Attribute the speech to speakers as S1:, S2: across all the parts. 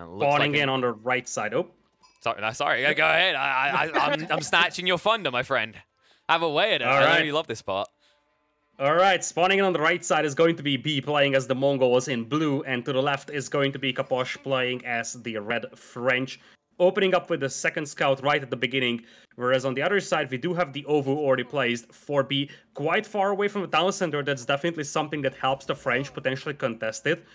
S1: Spawning like in on the right side. Oh.
S2: Sorry, no, sorry. Go ahead. I, I'm snatching your thunder, my friend. Have a way at it.
S1: All
S2: I
S1: right.
S2: really love this part.
S1: All right, spawning in on the right side is going to be Bee playing as the Mongols in blue, and to the left is going to be Kaposh playing as the red French. Opening up with the second scout right at the beginning, whereas on the other side we do have the Ovoo already placed for Bee, quite far away from the town center. That's definitely something that helps the French potentially contest it.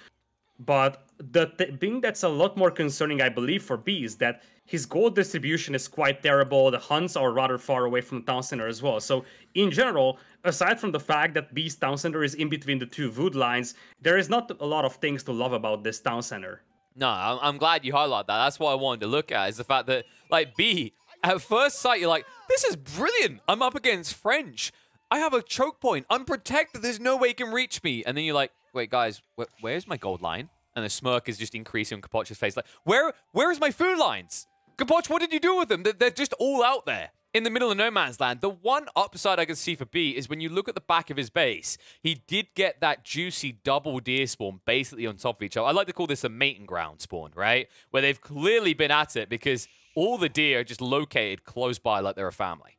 S1: But the th- thing that's a lot more concerning, I believe, for Bee is that his gold distribution is quite terrible. The hunts are rather far away from the town center as well. So, in general, aside from the fact that Bee's town center is in between the two wood lines, there is not a lot of things to love about this town center.
S2: No, I'm, I'm glad you highlight that. That's what I wanted to look at is the fact that, like, Bee, at first sight, you're like, this is brilliant. I'm up against French. I have a choke point. I'm protected. There's no way he can reach me. And then you're like, wait, guys, wh where's my gold line? And the smirk is just increasing on Capoch's face. Like, where, where is my food lines? Capoch, what did you do with them? They're, they're just all out there in the middle of no man's land. The one upside I can see for Bee is when you look at the back of his base, he did get that juicy double deer spawn basically on top of each other. I like to call this a mating ground spawn, right? Where they've clearly been at it because all the deer are just located close by like they're a family.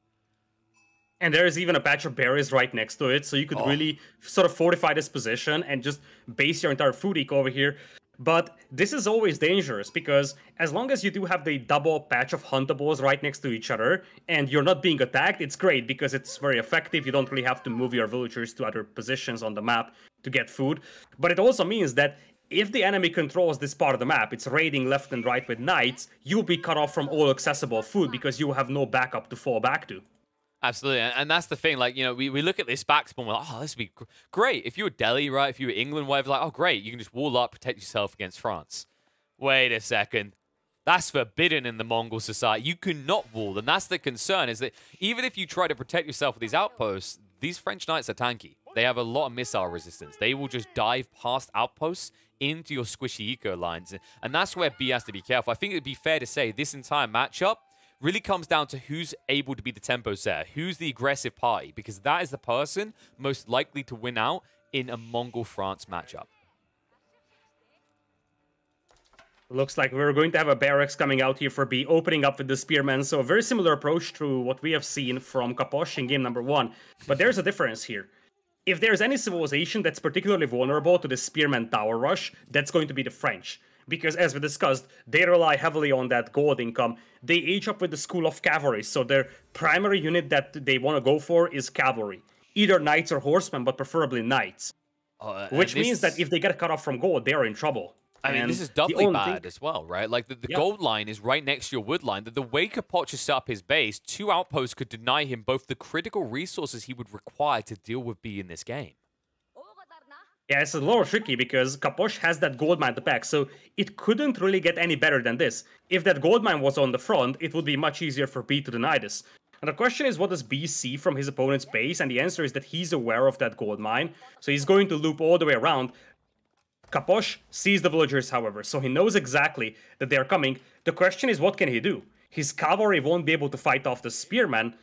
S1: And there is even a patch of berries right next to it, so you could
S2: Oh.
S1: really sort of fortify this position and just base your entire food eco over here. But this is always dangerous because as long as you do have the double patch of huntables right next to each other and you're not being attacked, it's great because it's very effective. You don't really have to move your villagers to other positions on the map to get food. But it also means that if the enemy controls this part of the map, it's raiding left and right with knights, you'll be cut off from all accessible food because you have no backup to fall back to.
S2: Absolutely, and, that's the thing. Like you know, we, we look at this back spawn, we're like, oh, this would be great. If you were Delhi, right? If you were England, whatever, like, oh, great, you can just wall up, protect yourself against France. Wait a second, that's forbidden in the Mongol society. You cannot wall, and that's the concern. Is that even if you try to protect yourself with these outposts, these French knights are tanky. They have a lot of missile resistance. They will just dive past outposts into your squishy eco lines, and that's where Bee has to be careful. I think it'd be fair to say this entire matchup really comes down to who's able to be the tempo setter, who's the aggressive party, because that is the person most likely to win out in a Mongol France matchup.
S1: Looks like we're going to have a barracks coming out here for Bee, opening up with the spearmen. So a very similar approach to what we have seen from Kaposh in game number one. But there's a difference here. If there's any civilization that's particularly vulnerable to the spearman tower rush, that's going to be the French. Because as we discussed, they rely heavily on that gold income. They age up with the school of cavalry, so their primary unit that they want to go for is cavalry. Either knights or horsemen, but preferably knights.
S2: Uh,
S1: Which means that if they get cut off from gold, they are in trouble.
S2: I mean,
S1: And
S2: this is doubly bad
S1: thing-
S2: as well, right? Like the, the
S1: Yeah.
S2: gold line is right next to your wood line. The, the way Capoch has set up his base, two outposts could deny him both the critical resources he would require to deal with Bee in this game.
S1: Yeah, it's a little tricky because Kaposh has that gold mine at the back, so it couldn't really get any better than this. If that gold mine was on the front, it would be much easier for Bee to deny this. And the question is, what does Bee see from his opponent's base? And the answer is that he's aware of that gold mine, so he's going to loop all the way around. Kaposh sees the villagers, however, so he knows exactly that they are coming. The question is, what can he do? His cavalry won't be able to fight off the spearmen.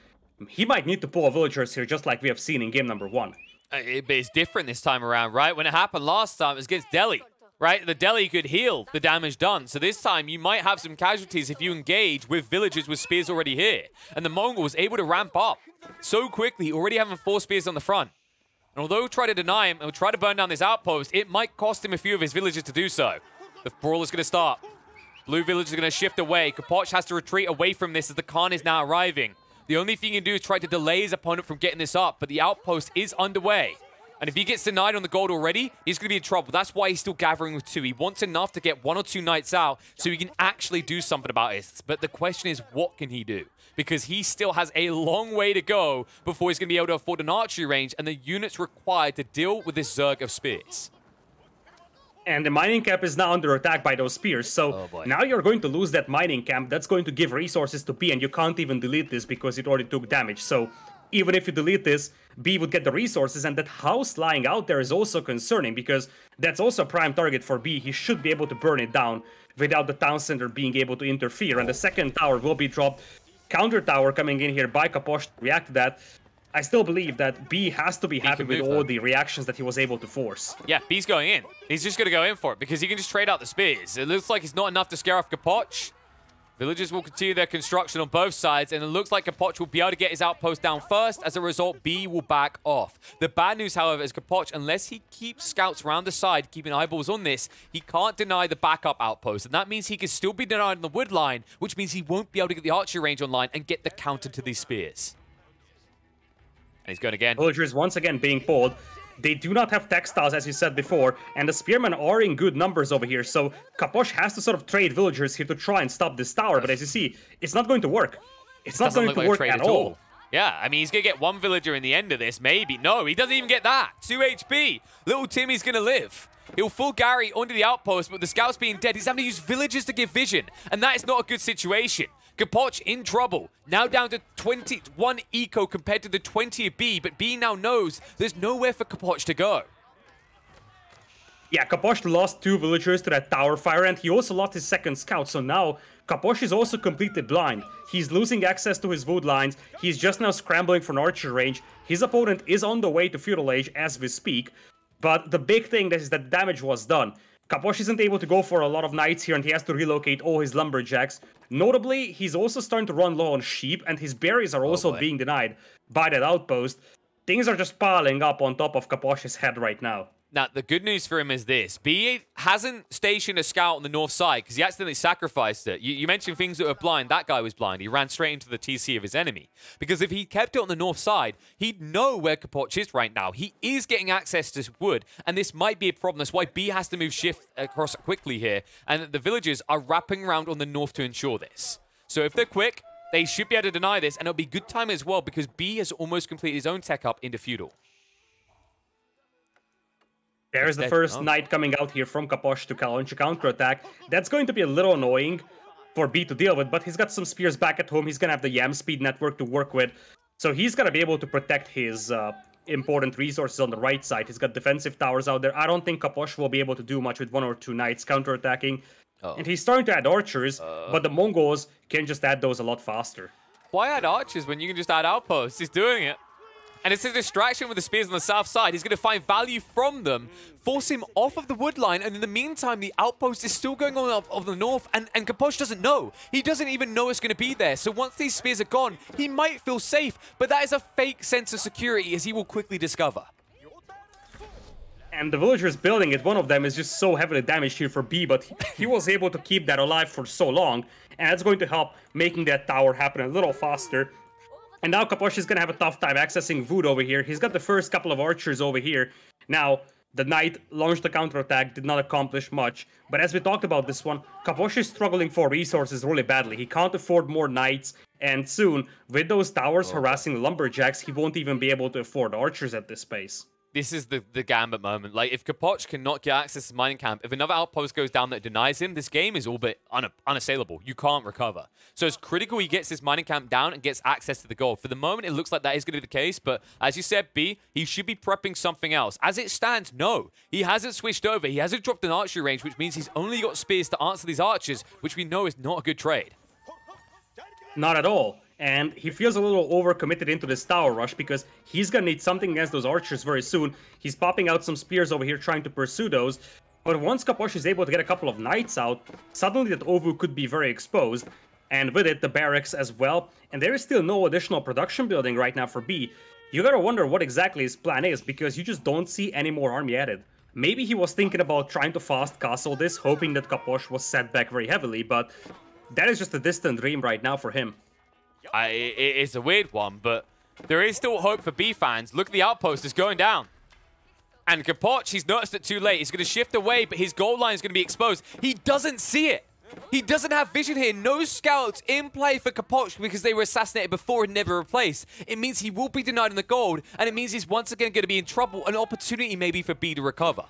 S1: He might need to pull villagers here, just like we have seen in game number one.
S2: Uh, it's different this time around, right? When it happened last time, it was against Delhi, right? The Delhi could heal the damage done. So this time, you might have some casualties if you engage with villagers with spears already here. And the Mongol was able to ramp up so quickly, already having four spears on the front. And although try to deny him and try to burn down this outpost, it might cost him a few of his villagers to do so. The brawl is going to start. Blue village is going to shift away. Capoch has to retreat away from this as the Khan is now arriving. The only thing he can do is try to delay his opponent from getting this up, but the outpost is underway. And if he gets denied on the gold already, he's going to be in trouble. That's why he's still gathering with two. He wants enough to get one or two knights out so he can actually do something about it. But the question is, what can he do? Because he still has a long way to go before he's going to be able to afford an archery range and the units required to deal with this Zerg of spears.
S1: And the mining camp is now under attack by those spears. So
S2: Oh,
S1: now you're going to lose that mining camp. That's going to give resources to Bee, and you can't even delete this because it already took damage. So even if you delete this, Bee would get the resources, and that house lying out there is also concerning because that's also a prime target for Bee. He should be able to burn it down without the town center being able to interfere. And the second tower will be dropped. Counter tower coming in here by Kaposh to react to that. I still believe that Bee has to be happy with all the reactions that he was able to force.
S2: Yeah, Bee's going in. He's just going to go in for it because he can just trade out the spears. It looks like it's not enough to scare off Capoch. Villagers will continue their construction on both sides, and it looks like Capoch will be able to get his outpost down first. As a result, Bee will back off. The bad news, however, is Capoch, unless he keeps scouts around the side, keeping eyeballs on this, he can't deny the backup outpost. And that means he can still be denied on the wood line, which means he won't be able to get the archery range online and get the counter to these spears. And he's going again.
S1: Villagers once again being pulled. They do not have textiles, as you said before, and the spearmen are in good numbers over here, so Kaposh has to sort of trade villagers here to try and stop this tower, but as you see, it's not going to work. It's not going to
S2: like
S1: work at,
S2: at all. all. Yeah, I mean, he's going to get one villager in the end of this, maybe. No, he doesn't even get that. 2 HP. Little Timmy's going to live. He'll full Gary under the outpost, but the scouts being dead, he's having to use villagers to give vision, and that is not a good situation. Capoch in trouble. Now down to 21 eco compared to the 20 of Bee, but Bee now knows there's nowhere for Capoch to go.
S1: Yeah, Capoch lost two villagers to that tower fire, and he also lost his second scout, so now Capoch is also completely blind. He's losing access to his wood lines, he's just now scrambling for an archer range. His opponent is on the way to Feudal Age as we speak, but the big thing is that damage was done. Kaposh isn't able to go for a lot of knights here and he has to relocate all his lumberjacks. Notably, he's also starting to run low on sheep and his berries are oh, also oh being denied by that outpost. Things are just piling up on top of Kaposh's head right now.
S2: Now, the good news for him is this. Bee hasn't stationed a scout on the north side because he accidentally sacrificed it. You, you, mentioned things that were blind. That guy was blind. He ran straight into the TC of his enemy. Because if he kept it on the north side, he'd know where Capoch is right now. He is getting access to wood, and this might be a problem. That's why Bee has to move shift across quickly here, and the villagers are wrapping around on the north to ensure this. So if they're quick, they should be able to deny this, and it'll be good time as well because Bee has almost completed his own tech up into feudal.
S1: There's the first oh. knight coming out here from Kaposh to launch a counterattack. That's going to be a little annoying for Bee to deal with, but he's got some spears back at home. He's going to have the Yam speed network to work with. So he's going to be able to protect his uh, important resources on the right side. He's got defensive towers out there. I don't think Kaposh will be able to do much with one or two knights counterattacking. Oh. And he's starting to add archers, uh. but the Mongols can just add those a lot faster.
S2: Why add archers when you can just add outposts? He's doing it. And it's a distraction with the spears on the south side. He's going to find value from them, force him off of the wood line, and in the meantime, the outpost is still going on up of the north, and, and Kaposh doesn't know. He doesn't even know it's going to be there. So once these spears are gone, he might feel safe, but that is a fake sense of security, as he will quickly discover.
S1: And the villagers building it, one of them is just so heavily damaged here for Bee, but he, he was able to keep that alive for so long, and that's going to help making that tower happen a little faster. And now Kaposh is going to have a tough time accessing Vood over here. He's got the first couple of archers over here. Now, the knight launched a counterattack, did not accomplish much. But as we talked about this one, Kaposh is struggling for resources really badly. He can't afford more knights, and soon, with those towers oh. harassing lumberjacks, he won't even be able to afford archers at this pace
S2: this is the, the gambit moment. Like, if Capoch cannot get access to mining camp, if another outpost goes down that denies him, this game is all but un unassailable. You can't recover. So it's critical he gets this mining camp down and gets access to the gold. For the moment, it looks like that is going to be the case, but as you said, Bee, he should be prepping something else. As it stands, no. He hasn't switched over. He hasn't dropped an archery range, which means he's only got spears to answer these archers, which we know is not a good trade.
S1: Not at all and he feels a little overcommitted into this tower rush because he's gonna need something against those archers very soon. He's popping out some spears over here trying to pursue those, but once Kaposh is able to get a couple of knights out, suddenly that Ovoo could be very exposed, and with it the barracks as well, and there is still no additional production building right now for Bee. You gotta wonder what exactly his plan is, because you just don't see any more army added. Maybe he was thinking about trying to fast castle this, hoping that Kaposh was set back very heavily, but that is just a distant dream right now for him.
S2: I, it, it's a weird one, but there is still hope for Bee fans. Look at the outpost, it's going down. And Capoch, he's noticed it too late. He's going to shift away, but his goal line is going to be exposed. He doesn't see it. He doesn't have vision here. No scouts in play for Capoch because they were assassinated before and never replaced. It means he will be denied in the gold, and it means he's once again going to be in trouble. An opportunity maybe for Bee to recover.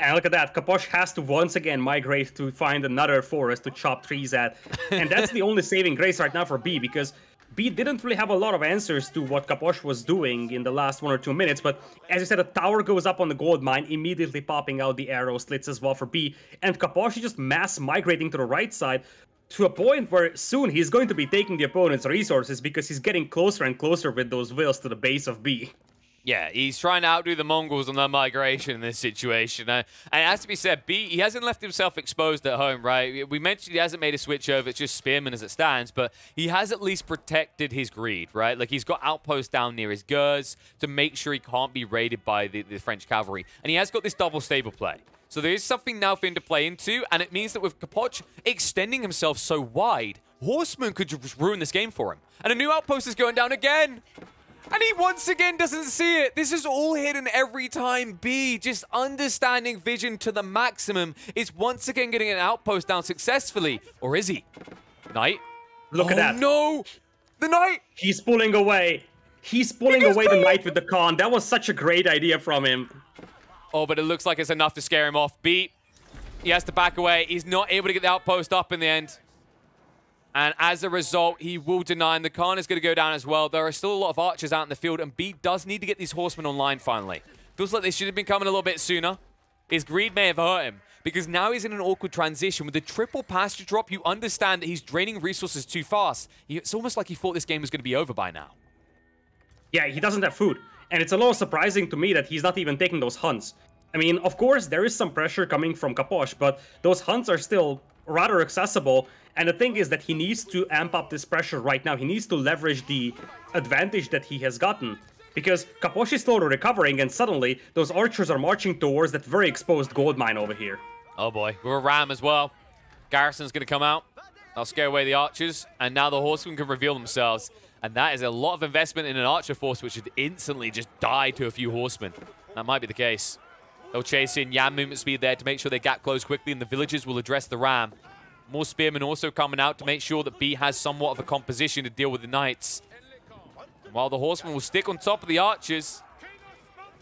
S1: And look at that, Kaposh has to once again migrate to find another forest to chop trees at. And that's the only saving grace right now for Bee, because Bee didn't really have a lot of answers to what Kaposh was doing in the last one or two minutes, but as you said, a tower goes up on the gold mine, immediately popping out the arrow slits as well for Bee, and Kaposh is just mass migrating to the right side, to a point where soon he's going to be taking the opponent's resources because he's getting closer and closer with those wheels to the base of Bee.
S2: Yeah, he's trying to outdo the Mongols on their migration in this situation. Uh, and it has to be said, Bee, he hasn't left himself exposed at home, right? We mentioned he hasn't made a switch over. It's just Spearman as it stands, but he has at least protected his greed, right? Like, he's got outposts down near his Gers to make sure he can't be raided by the, the French cavalry. And he has got this double stable play. So there is something now for him to play into, and it means that with Capoch extending himself so wide, Horseman could just ruin this game for him. And a new outpost is going down again. And he once again doesn't see it. This is all hidden every time. Bee, just understanding vision to the maximum, is once again getting an outpost down successfully. Or is he? Knight?
S1: Look
S2: oh,
S1: at that.
S2: no! The Knight!
S1: He's pulling away. He's pulling away the Knight with the Khan. That was such a great idea from him.
S2: Oh, but it looks like it's enough to scare him off. Bee, he has to back away. He's not able to get the outpost up in the end. And as a result, he will deny, and the Khan is going to go down as well. There are still a lot of archers out in the field, and Bee does need to get these horsemen online finally. Feels like they should have been coming a little bit sooner. His greed may have hurt him, because now he's in an awkward transition. With the triple pasture drop, you understand that he's draining resources too fast. It's almost like he thought this game was going to be over by now.
S1: Yeah, he doesn't have food. And it's a little surprising to me that he's not even taking those hunts. I mean, of course, there is some pressure coming from Kaposh, but those hunts are still rather accessible. And the thing is that he needs to amp up this pressure right now. He needs to leverage the advantage that he has gotten. Because Kaposh is slowly recovering, and suddenly those archers are marching towards that very exposed gold mine over here.
S2: Oh boy, we're a ram as well. Garrison's going to come out. I'll scare away the archers, and now the horsemen can reveal themselves. And that is a lot of investment in an archer force, which should instantly just die to a few horsemen. That might be the case. They'll chase in Yam movement speed there to make sure they gap close quickly, and the villagers will address the ram. More spearmen also coming out to make sure that Bee has somewhat of a composition to deal with the knights. While the horsemen will stick on top of the archers.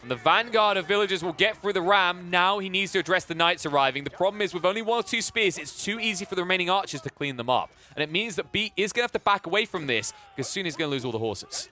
S2: And the vanguard of villagers will get through the ram. Now he needs to address the knights arriving. The problem is with only one or two spears, it's too easy for the remaining archers to clean them up. And it means that Bee is going to have to back away from this because soon he's going to lose all the horses.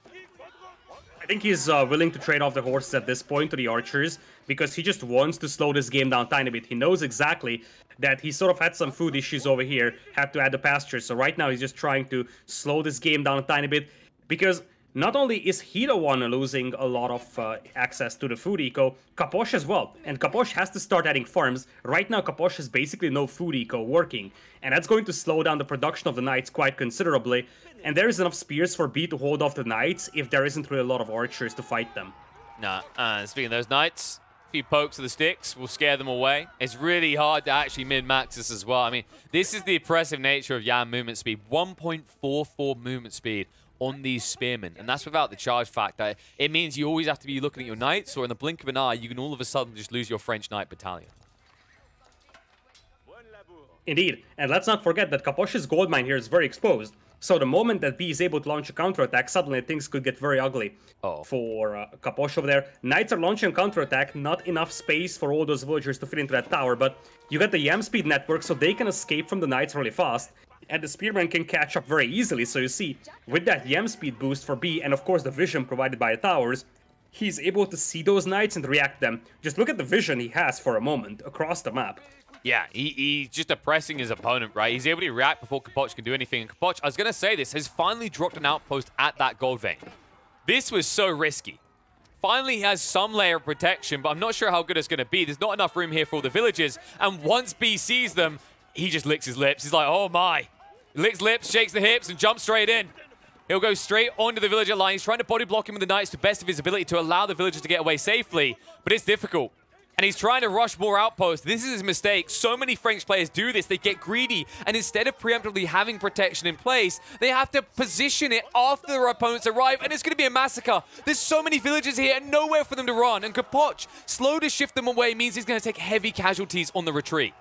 S1: I think he's uh, willing to trade off the horses at this point to the archers because he just wants to slow this game down tiny bit. He knows exactly that he sort of had some food issues over here, had to add the pasture. So right now he's just trying to slow this game down a tiny bit because not only is he the one losing a lot of uh, access to the food eco, Kaposh as well. And Kaposh has to start adding farms. Right now, Kaposh has basically no food eco working. And that's going to slow down the production of the knights quite considerably. And there is enough spears for Bee to hold off the knights if there isn't really a lot of archers to fight them.
S2: Nah, uh, speaking of those knights, a few pokes of the sticks will scare them away. It's really hard to actually min-max this as well. I mean, this is the impressive nature of Yam movement speed. 1.44 movement speed on these spearmen. And that's without the charge factor. It means you always have to be looking at your knights, or in the blink of an eye, you can all of a sudden just lose your French knight battalion.
S1: Indeed, and let's not forget that Kaposh's gold mine here is very exposed. So the moment that Bee is able to launch a counterattack, suddenly things could get very ugly
S2: oh.
S1: for uh, Kaposh over there. Knights are launching a counterattack, not enough space for all those villagers to fit into that tower, but you got the Yam speed network, so they can escape from the Knights really fast and the Spearman can catch up very easily, so you see, with that Yam speed boost for Bee, and of course the vision provided by the towers, he's able to see those knights and react them. Just look at the vision he has for a moment across the map.
S2: Yeah, he, he's just oppressing his opponent, right? He's able to react before Capoch can do anything. And Capoch, I was going to say this, has finally dropped an outpost at that gold vein. This was so risky. Finally, he has some layer of protection, but I'm not sure how good it's going to be. There's not enough room here for all the villagers. And once Bee sees them, he just licks his lips. He's like, oh my, licks lips, shakes the hips, and jumps straight in. He'll go straight onto the villager line. He's trying to body block him with the knights to best of his ability to allow the villagers to get away safely, but it's difficult. And he's trying to rush more outposts. This is his mistake. So many French players do this. They get greedy, and instead of preemptively having protection in place, they have to position it after their opponents arrive, and it's going to be a massacre. There's so many villages here and nowhere for them to run, and Capoch, slow to shift them away, means he's going to take heavy casualties on the retreat.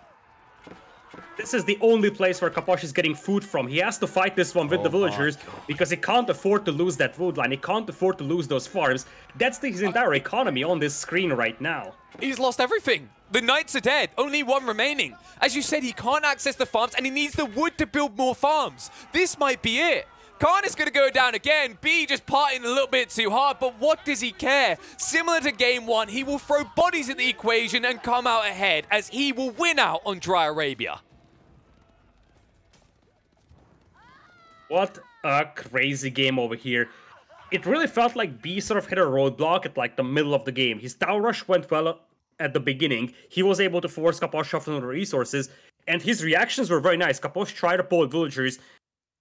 S1: This is the only place where Kaposh is getting food from. He has to fight this one with oh the villagers because he can't afford to lose that food line. He can't afford to lose those farms. That's his entire economy on this screen right now.
S2: He's lost everything. The knights are dead. Only one remaining. As you said, he can't access the farms and he needs the wood to build more farms. This might be it. Khan is going to go down again. Bee just parting a little bit too hard, but what does he care? Similar to game one, he will throw bodies at the equation and come out ahead as he will win out on Dry Arabia.
S1: What a crazy game over here. It really felt like Bee sort of hit a roadblock at like the middle of the game. His tower rush went well at the beginning. He was able to force Kaposh off on the resources, and his reactions were very nice. Kaposh tried to pull villagers.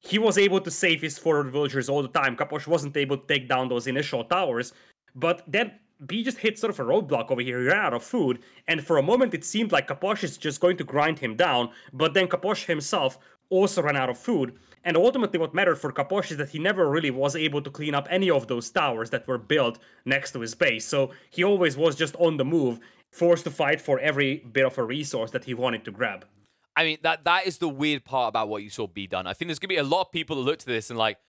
S1: He was able to save his forward villagers all the time. Kaposh wasn't able to take down those initial towers, but then Bee just hit sort of a roadblock over here. He ran out of food, and for a moment it seemed like Kaposh is just going to grind him down, but then Kaposh himself also ran out of food. And ultimately, what mattered for Kaposh is that he never really was able to clean up any of those towers that were built next to his base. So he always was just on the move, forced to fight for every bit of a resource that he wanted to grab.
S2: I mean, that that is the weird part about what you saw be done. I think there's to be a lot of people that look to this and like,